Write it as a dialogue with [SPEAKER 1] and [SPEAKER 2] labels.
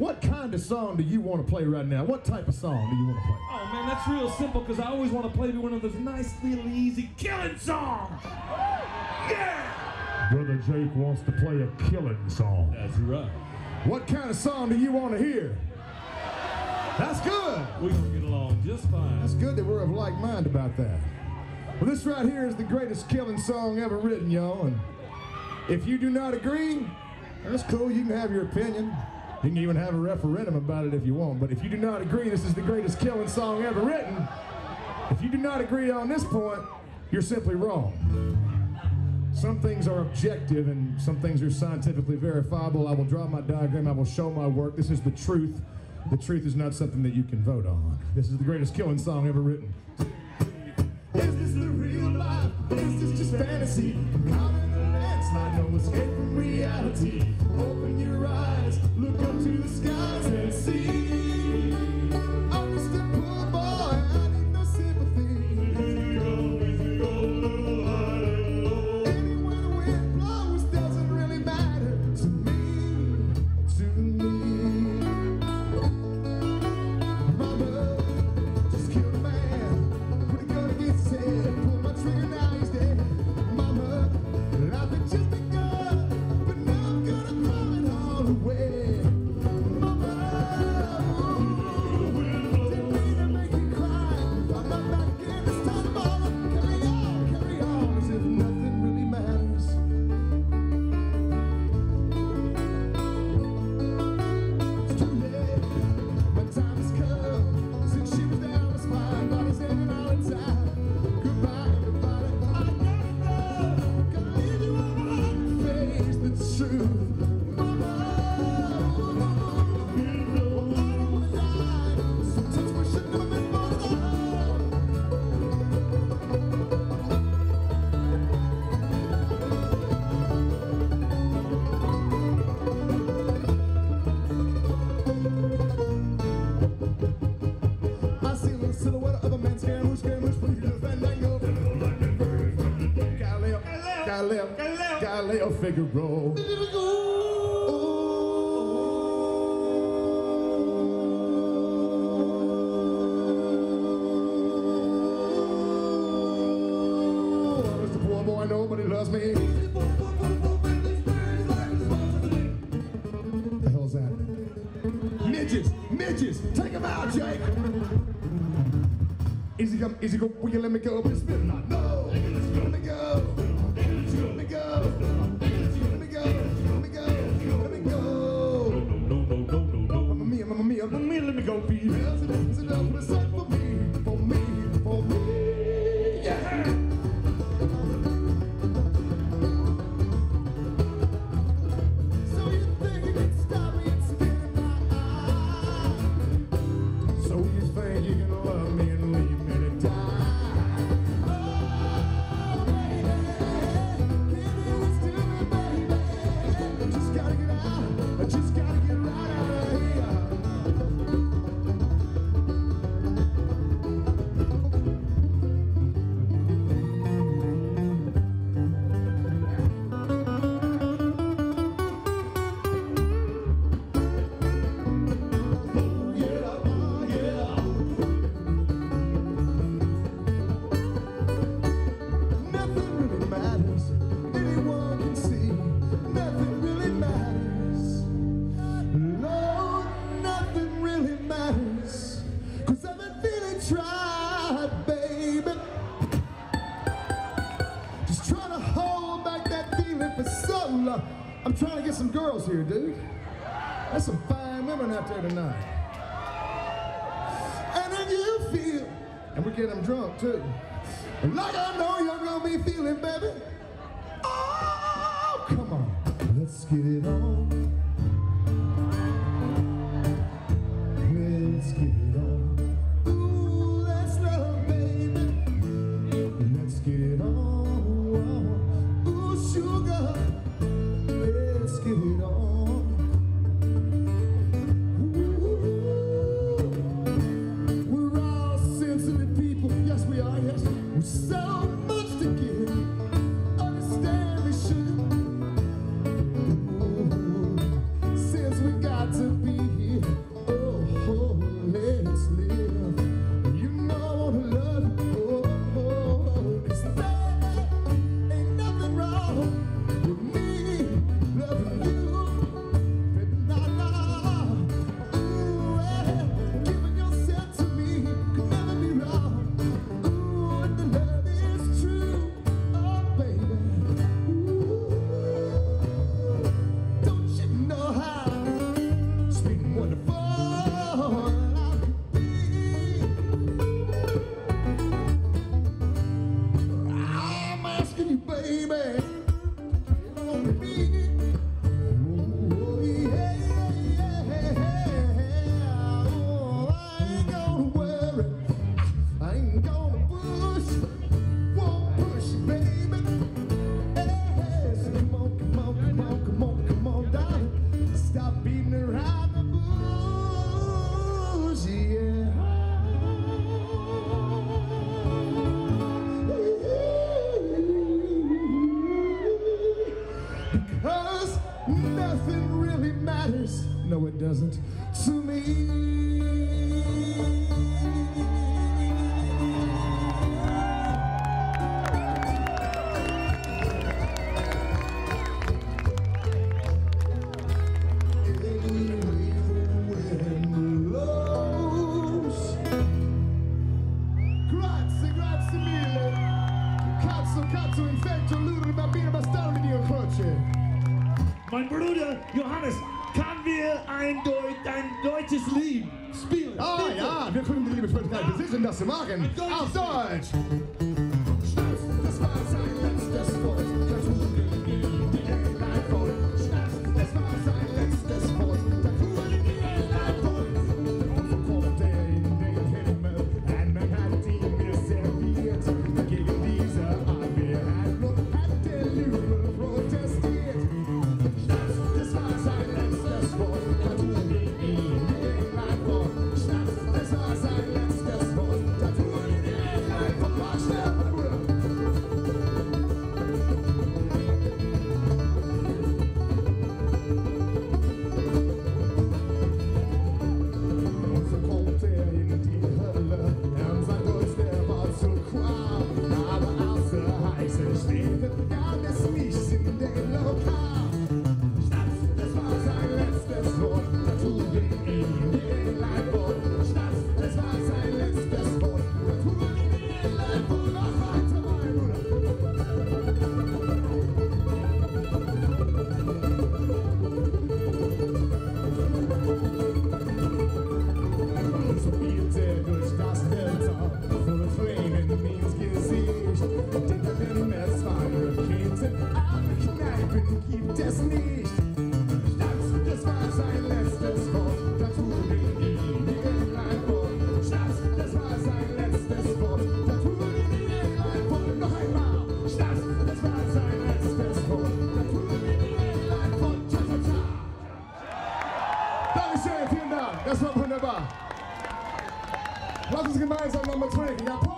[SPEAKER 1] What kind of song do you want to play right now? What type of song do you want to play?
[SPEAKER 2] Oh man, that's real simple because I always want to play one of those nice little easy killing songs. Yeah!
[SPEAKER 1] Brother Jake wants to play a killing song.
[SPEAKER 2] That's right.
[SPEAKER 1] What kind of song do you want to hear? That's good.
[SPEAKER 2] We gonna get along just fine.
[SPEAKER 1] That's good that we're of like mind about that. Well, this right here is the greatest killing song ever written, y'all. And if you do not agree, that's cool. You can have your opinion. You can even have a referendum about it if you want. But if you do not agree, this is the greatest killing song ever written. If you do not agree on this point, you're simply wrong. Some things are objective and some things are scientifically verifiable. I will draw my diagram. I will show my work. This is the truth. The truth is not something that you can vote on. This is the greatest killing song ever written. Is this the real life? Is this just fantasy? Landslide, no escape from reality. Open your eyes, look up to the skies and see. Figaro. Oh, Mr. Poor boy, nobody loves me. The hell's that? Midgets, midgets, take him out, Jake. Is he come? Is? Will you let me go? It's not. No. Let me go. I'm trying to get some girls here, dude. There's some fine women out there tonight. And then you feel, and we're getting them drunk too. Like I know you're gonna be feeling, baby. Oh, come on. Let's get it on. So much to give. nothing really matters. No, it doesn't to me.
[SPEAKER 2] Mein Bruder Johannes, kann wir ein, Deut ein deutsches Lied spielen?
[SPEAKER 1] Ah
[SPEAKER 2] Bitte.
[SPEAKER 1] ja, wir können die Liebe sprechen. Wir sind das zu machen. Auf Deutsch! demais on number 20.